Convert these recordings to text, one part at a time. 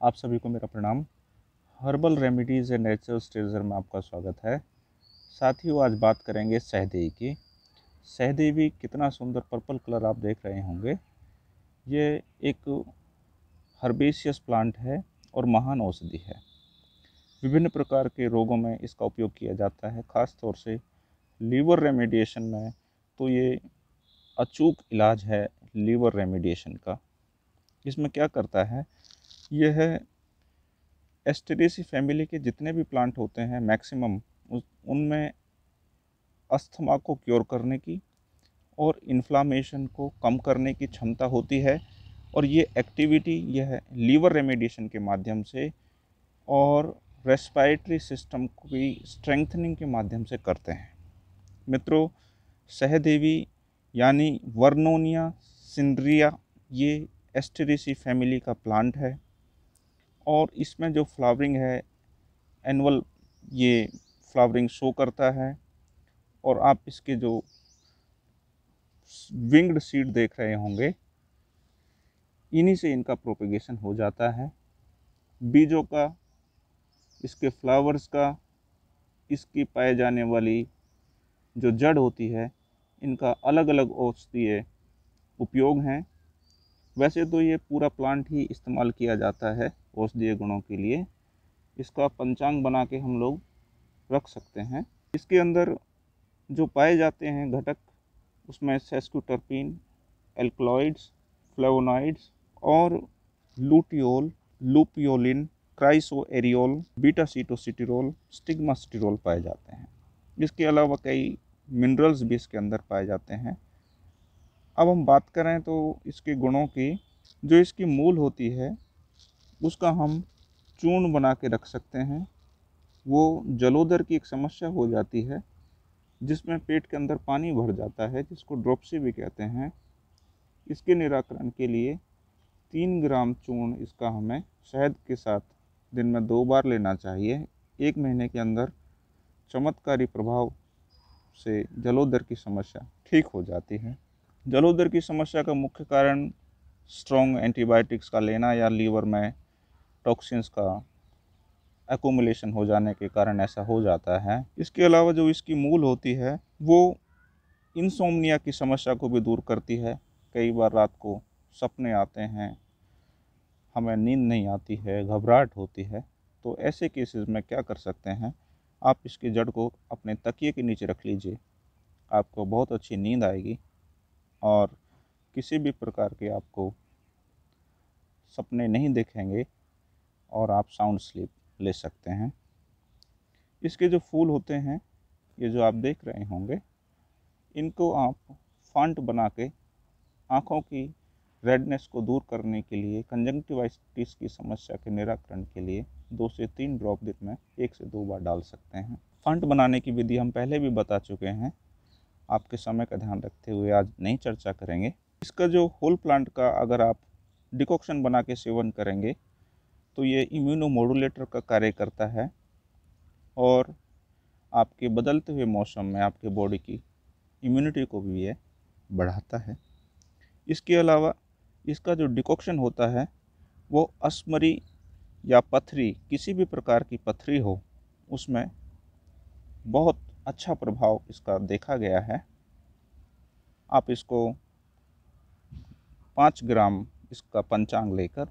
आप सभी को मेरा प्रणाम। Herbal remedies and natural treasure में आपका स्वागत है। साथ ही वो आज बात करेंगे सहदेवी की। सहदेवी कितना सुंदर पर्पल कलर आप देख रहे होंगे। ये एक हर्बेशियस प्लांट है और महान औषधि है। विभिन्न प्रकार के रोगों में इसका उपयोग किया जाता है। ख़ास तौर से लीवर रेमेडिएशन में तो ये अचूक इलाज है लीवर रेमेडिएशन का। इसमें क्या करता है यह है एस्टेरेसी फैमिली के जितने भी प्लांट होते हैं मैक्सिमम उनमें अस्थमा को क्योर करने की और इन्फ्लामेशन को कम करने की क्षमता होती है और ये एक्टिविटी यह लीवर रेमेडिएशन के माध्यम से और रेस्पायरेटरी सिस्टम की स्ट्रेंथनिंग के माध्यम से करते हैं। मित्रों, सहदेवी यानी वर्नोनिया सिंड्रिया, ये एस्टेरेसी फैमिली का प्लांट है। और इसमें जो फ्लावरिंग है, एनुअल ये फ्लावरिंग शो करता है और आप इसके जो विंग्ड सीड देख रहे होंगे, इन्हीं से इनका प्रोपेगेशन हो जाता है। बीजों का, इसके फ्लावर्स का, इसकी पाए जाने वाली जो जड़ होती है, इनका अलग अलग औषधीय उपयोग हैं। वैसे तो ये पूरा प्लांट ही इस्तेमाल किया जाता है। औषधीय गुणों के लिए इसका पंचांग बना के हम लोग रख सकते हैं। इसके अंदर जो पाए जाते हैं घटक, उसमें सेस्क्यूटरपिन एल्कलॉइड्स फ्लेवोनॉइड्स और लूटियोल लूपियोलिन क्राइसो एरियोल बीटा सीटोसिटिरोल स्टिग्मास्टिरोल पाए जाते हैं। इसके अलावा कई मिनरल्स भी इसके अंदर पाए जाते हैं। अब हम बात करें तो इसके गुणों की। जो इसकी मूल होती है उसका हम चूर्ण बना के रख सकते हैं। वो जलोदर की एक समस्या हो जाती है, जिसमें पेट के अंदर पानी भर जाता है, जिसको ड्रोपसी भी कहते हैं। इसके निराकरण के लिए तीन ग्राम चूर्ण इसका हमें शहद के साथ दिन में दो बार लेना चाहिए। एक महीने के अंदर चमत्कारी प्रभाव से जलोदर की समस्या ठीक हो जाती है। जलोदर की समस्या का मुख्य कारण स्ट्रॉन्ग एंटीबायोटिक्स का लेना या लीवर में टॉक्सिन्स का एकोमुलेशन हो जाने के कारण ऐसा हो जाता है। इसके अलावा जो इसकी मूल होती है, वो इंसोमनिया की समस्या को भी दूर करती है। कई बार रात को सपने आते हैं, हमें नींद नहीं आती है, घबराहट होती है। तो ऐसे केसेस में क्या कर सकते हैं? आप इसकी जड़ को अपने तकिए के नीचे रख लीजिए। आपको बहुत अच्छी नींद आएगी और किसी भी प्रकार के आपको सपने नहीं देखेंगे। और आप साउंड स्लीप ले सकते हैं। इसके जो फूल होते हैं, ये जो आप देख रहे होंगे, इनको आप फंट बना के आँखों की रेडनेस को दूर करने के लिए कंजंक्टिवाइटिस की समस्या के निराकरण के लिए दो से तीन ड्रॉप दिन में एक से दो बार डाल सकते हैं। फंट बनाने की विधि हम पहले भी बता चुके हैं। आपके समय का ध्यान रखते हुए आज नहीं चर्चा करेंगे। इसका जो होल प्लांट का अगर आप डिकॉक्शन बना के सेवन करेंगे तो ये इम्यूनोमोडुलेटर का कार्य करता है और आपके बदलते हुए मौसम में आपके बॉडी की इम्यूनिटी को भी ये बढ़ाता है। इसके अलावा इसका जो डिकॉक्शन होता है, वो असमरी या पथरी, किसी भी प्रकार की पथरी हो, उसमें बहुत अच्छा प्रभाव इसका देखा गया है। आप इसको पाँच ग्राम इसका पंचांग लेकर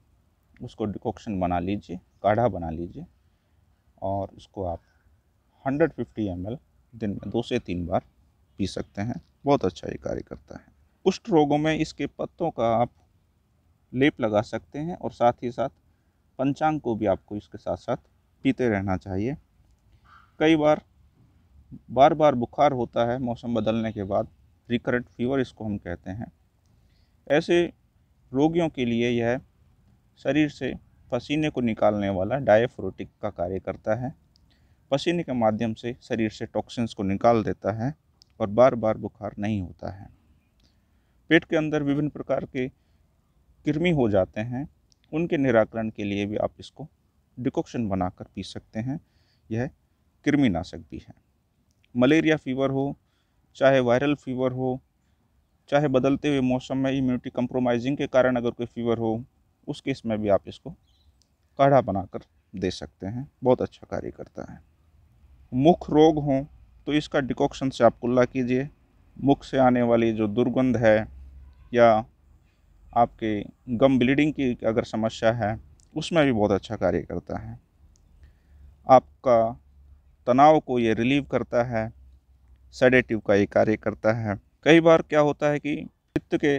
उसको डिकॉक्शन बना लीजिए, काढ़ा बना लीजिए और उसको आप 150 फिफ्टी दिन में दो से तीन बार पी सकते हैं। बहुत अच्छा ये कार्य करता है। कुष्ठ रोगों में इसके पत्तों का आप लेप लगा सकते हैं और साथ ही साथ पंचांग को भी आपको इसके साथ साथ पीते रहना चाहिए। कई बार बार बार बुखार होता है, मौसम बदलने के बाद रिकरेंट फीवर इसको हम कहते हैं। ऐसे रोगियों के लिए यह शरीर से पसीने को निकालने वाला डायफ्रोटिक का कार्य करता है। पसीने के माध्यम से शरीर से टॉक्सिन्स को निकाल देता है और बार बार बुखार नहीं होता है। पेट के अंदर विभिन्न प्रकार के कृमि हो जाते हैं। उनके निराकरण के लिए भी आप इसको डिकॉक्शन बनाकर पी सकते हैं। यह कृमिनाशक भी है। मलेरिया फीवर हो, चाहे वायरल फीवर हो, चाहे बदलते हुए मौसम में इम्यूनिटी कंप्रोमाइजिंग के कारण अगर कोई फीवर हो उस केस में भी आप इसको काढ़ा बनाकर दे सकते हैं। बहुत अच्छा कार्य करता है। मुख रोग हों तो इसका डिकॉक्शन से आप कुल्ला कीजिए। मुख से आने वाली जो दुर्गंध है या आपके गम ब्लीडिंग की अगर समस्या है, उसमें भी बहुत अच्छा कार्य करता है। आपका तनाव को ये रिलीव करता है, सेडेटिव का ये कार्य करता है। कई बार क्या होता है कि पित्त के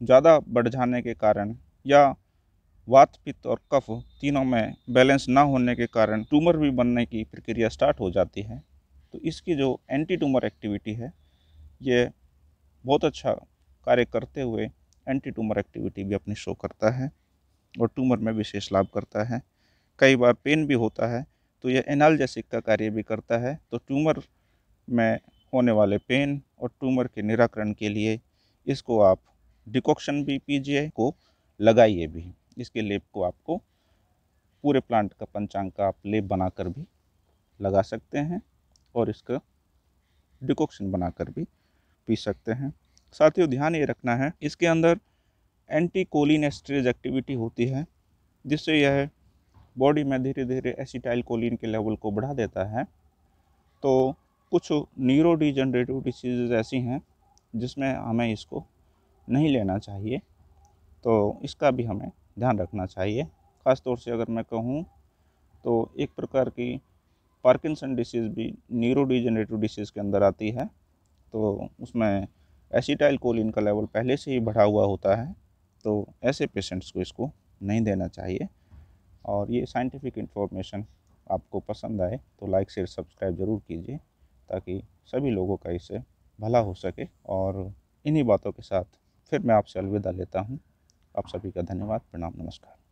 ज़्यादा बढ़ जाने के कारण या वात पित्त और कफ तीनों में बैलेंस ना होने के कारण ट्यूमर भी बनने की प्रक्रिया स्टार्ट हो जाती है। तो इसकी जो एंटी ट्यूमर एक्टिविटी है, ये बहुत अच्छा कार्य करते हुए एंटी ट्यूमर एक्टिविटी भी अपनी शो करता है और ट्यूमर में विशेष लाभ करता है। कई बार पेन भी होता है तो यह एनाल्जेसिक का कार्य भी करता है। तो ट्यूमर में होने वाले पेन और ट्यूमर के निराकरण के लिए इसको आप डिकॉक्शन भी पीजिए, को लगाइए भी। इसके लेप को आपको पूरे प्लांट का पंचांग का आप लेप बनाकर भी लगा सकते हैं और इसका डिकॉक्शन बनाकर भी पी सकते हैं। साथियों, ध्यान ये रखना है, इसके अंदर एंटी कोलिन एस्ट्रेज एक्टिविटी होती है, जिससे यह बॉडी में धीरे धीरे एसिटाइल कोलिन के लेवल को बढ़ा देता है। तो कुछ न्यूरो डिजनरेटिव डिसीज़ ऐसी हैं, जिसमें हमें इसको नहीं लेना चाहिए। तो इसका भी हमें ध्यान रखना चाहिए। ख़ास तौर से अगर मैं कहूँ तो एक प्रकार की पार्किंसन डिसीज़ भी न्यूरो डिजनरेटिव डिसीज़ के अंदर आती है। तो उसमें एसिटाइल कोलिन का लेवल पहले से ही बढ़ा हुआ होता है। तो ऐसे पेशेंट्स को इसको नहीं देना चाहिए। और ये साइंटिफिक इन्फॉर्मेशन आपको पसंद आए तो लाइक शेयर सब्सक्राइब ज़रूर कीजिए ताकि सभी लोगों का इससे भला हो सके। और इन्हीं बातों के साथ फिर मैं आपसे अलविदा लेता हूँ। आप सभी का धन्यवाद प्रणाम नमस्कार।